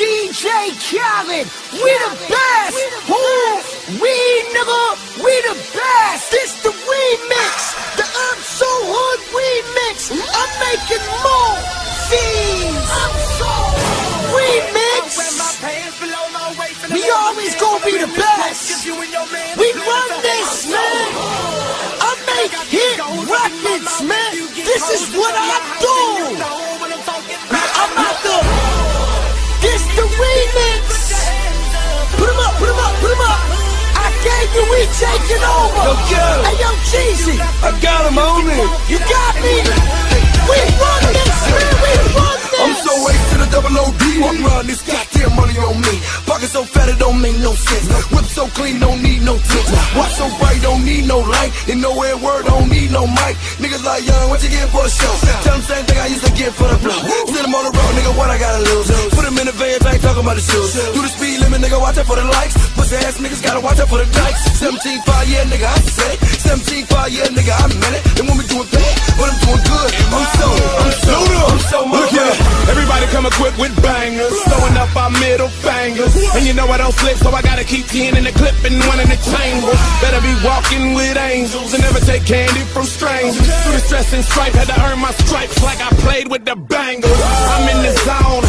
DJ Khaled. We the best. Who? We nigga. We the best. This the remix. The I'm so hood remix. I'm making more scenes. I'm so remix. We always gonna be the best. You, we taking over. Yo, Gil. Hey, yo, Cheesy. I got him on it. You got me. We run this, man. We run this. I'm so late to the double OD. Walk around this goddamn money on me. Pocket so fat it don't make no sense. Whip so clean, don't need no tips. Need no light. And nowhere word, don't need no mic. Niggas like young, what you get for a show? Tell them same thing I used to get for the blow. Send them on the road, nigga, what I gotta lose? Put them in the van, I ain't talking about the shoes. Do the speed limit, nigga, watch out for the likes. Pussy ass niggas gotta watch out for the dikes. 17 5, yeah, nigga, I said it. 17 5, yeah, nigga, I meant it. And when we doing bad, but I'm doing good. I'm so, I'm so, I'm so Look here, everybody come equipped with bangers, up our middle fingers. And you know I don't slip, so I gotta keep 10 in the clip and one in the chamber. Better be walking with angels and never take candy from strangers. Through the stress and strife, had to earn my stripes like I played with the bangles. I'm in the zone,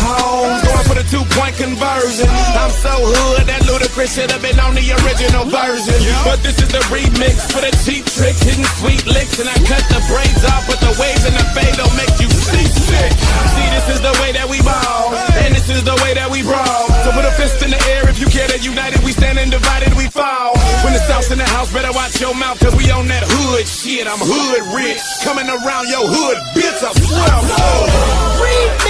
point conversion. I'm so hood that Ludacris should have been on the original version. But this is the remix for the cheap trick, hitting sweet licks. And I cut the braids off, but the waves and the fade don't make you seasick. See, this is the way that we ball, and this is the way that we brawl. So put a fist in the air if you care that united we stand and divided we fall. When the South's in the house, better watch your mouth, cause we on that hood shit. I'm hood rich, coming around your hood, bitch. I swear I'm hood.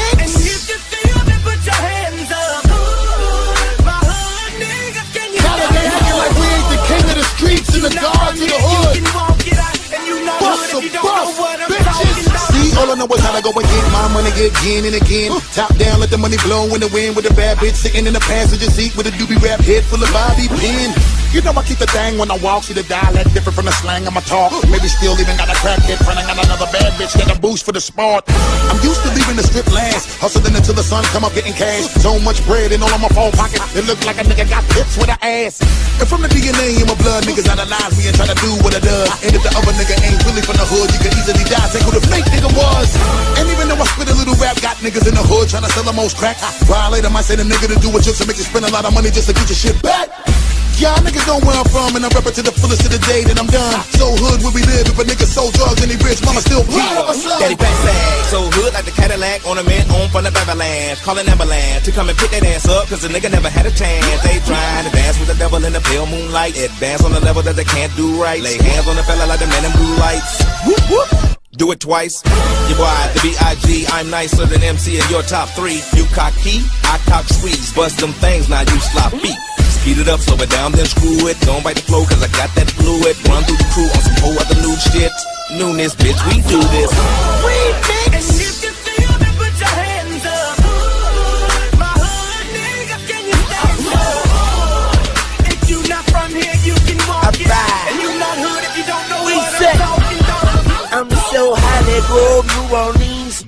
Bust a bust, bitches. See, all I know is how to go and get my money again and again. Top down, let the money blow in the wind with a bad bitch sitting in the passenger seat with a doobie wrap head full of Bobby pin. You know I keep the thing when I walk, see the dialect different from the slang of my talk. Maybe still even got a crackhead friend, I got another bad bitch, got a boost for the sport. I'm used to leaving the strip last, hustling until the sun come up getting cash. So much bread in all of my phone pockets, it look like a nigga got pips with an ass. And from the DNA in my blood, niggas analyze me and try to do what I does. And if the other nigga ain't really from the hood, you can easily die. Take who the fake nigga was. And even though I spit a little rap, got niggas in the hood trying to sell the most crack. Violator might say the nigga to do it just to make you spend a lot of money just to get your shit back. Y'all niggas know where I'm from, and I'm reppin' to the fullest of the day that I'm done. So hood where we live, if a nigga sold drugs and he rich, mama still proud. Daddy backside, so hood like the Cadillac ornament on from the Avalanche. Calling ambulance to come and pick that ass up, cause the nigga never had a chance. They trying to dance with the devil in the pale moonlight. Advance on the level that they can't do right. Lay hands on the fella like the men in blue lights. Whoop whoop. Do it twice. Your boy, the B.I.G. I'm nicer than MC in your top three. You cocky, I cock squeeze. Bust them things, now you sloppy. Speed it up, slow it down, then screw it. Don't bite the flow, cause I got that fluid. Run through the crew on some whole other new shit. Newness, bitch, we do this. Remix. I'm so high that road, New Orleans.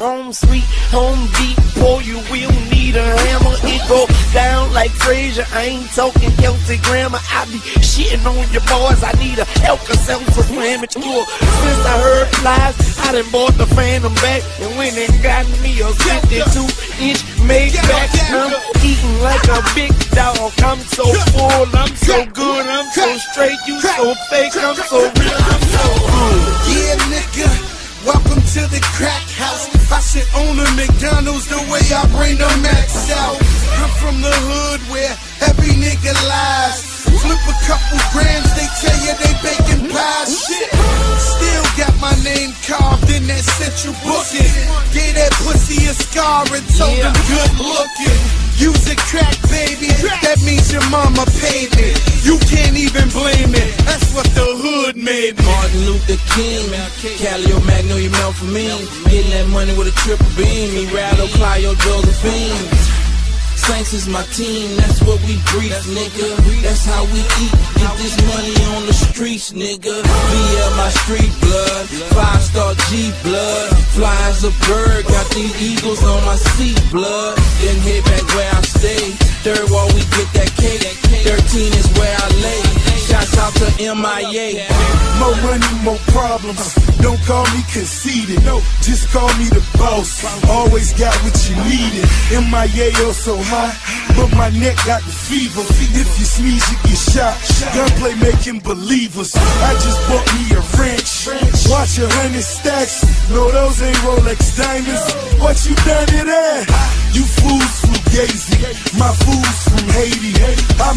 Home sweet, home deep, boy, you will need a hammer. It go down like Frazier. I ain't talking Kelsey Grammer. I be shitting on your boys. I need a Alka-Seltzer sandwich tour. Since I heard flies, I done bought the Phantom back and went and got me a 52 inch Maybach. I'm eating like a big dog. I'm so full, I'm so good, I'm so straight. You so fake, I'm so real, I'm so to the crack house. I sit on a McDonald's the way I bring the max out. I'm from the hood where every nigga lies. Flip a couple grams, they tell you they baking pies. Shit. Still got my name carved in that central booking. Gave that pussy a scar and told him good looking. Use a crack, baby. That means your mama paid me. You can't even blame it. That's what the hood made me. Martin Luther King, Calliope Magnolia Melpomene, getting that money with a triple beam, me Rado, Clio, Josephine. Saints is my team, that's what we breathe, nigga. That's how we eat. Get this money on the streets, nigga. Via my street blood, five star G blood. Fly as a bird, got these eagles on my seat, blood. Then head back where I stay. Third Ward, we get that cake. 13 is where I lay. Shouts out to MIA. More money, more problems. Don't call me conceited. No, just call me the boss. Always got what you needed. MIA oh so high, but my neck got the fever. If you sneeze, you get shot. Gunplay making believers. I just bought me a wrench. Watch a hundred stacks. No, those ain't Rolex diamonds. What you done to that? You fools fugazi. My fools from Haiti. I